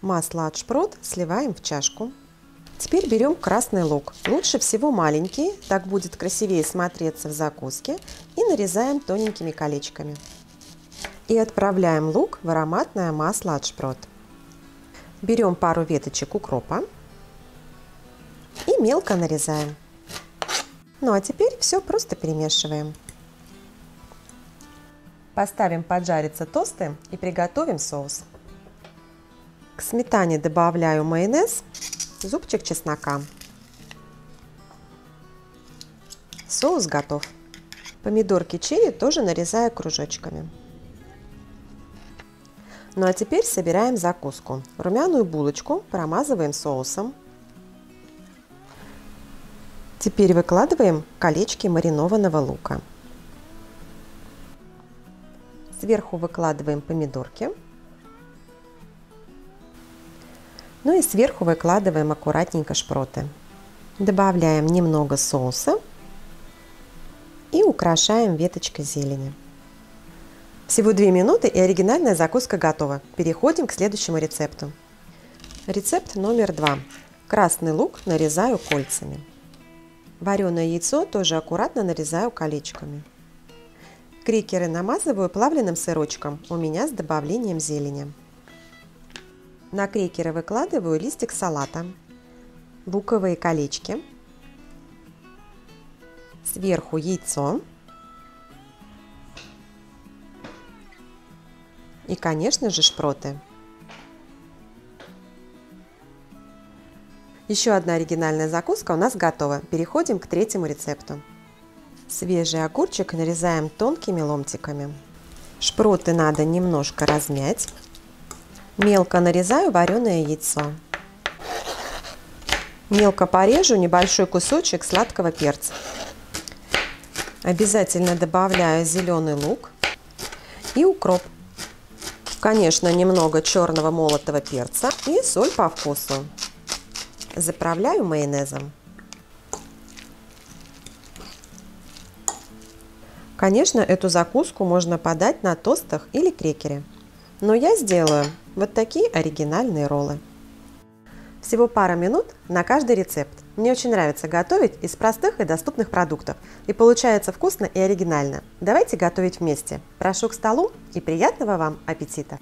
Масло от шпрот сливаем в чашку. Теперь берем красный лук. Лучше всего маленький, так будет красивее смотреться в закуске. И нарезаем тоненькими колечками. И отправляем лук в ароматное масло от шпрот. Берем пару веточек укропа и мелко нарезаем. Ну а теперь все просто перемешиваем. Поставим поджариться тосты и приготовим соус. К сметане добавляю майонез, зубчик чеснока. Соус готов. Помидорки черри тоже нарезаю кружочками. Ну а теперь собираем закуску. Румяную булочку промазываем соусом. Теперь выкладываем колечки маринованного лука. Сверху выкладываем помидорки. Ну и сверху выкладываем аккуратненько шпроты. Добавляем немного соуса и украшаем веточкой зелени. Всего 2 минуты и оригинальная закуска готова. Переходим к следующему рецепту. Рецепт номер два. Красный лук нарезаю кольцами. Вареное яйцо тоже аккуратно нарезаю колечками. Крекеры намазываю плавленным сырочком, у меня с добавлением зелени. На крекеры выкладываю листик салата, луковые колечки, сверху яйцо и, конечно же, шпроты. Еще одна оригинальная закуска у нас готова. Переходим к третьему рецепту. Свежий огурчик нарезаем тонкими ломтиками. Шпроты надо немножко размять. Мелко нарезаю вареное яйцо. Мелко порежу небольшой кусочек сладкого перца. Обязательно добавляю зеленый лук и укроп. Конечно, немного черного молотого перца и соль по вкусу. Заправляю майонезом. Конечно, эту закуску можно подать на тостах или крекере. Но я сделаю вот такие оригинальные роллы. Всего пара минут на каждый рецепт. Мне очень нравится готовить из простых и доступных продуктов. И получается вкусно и оригинально. Давайте готовить вместе. Прошу к столу и приятного вам аппетита!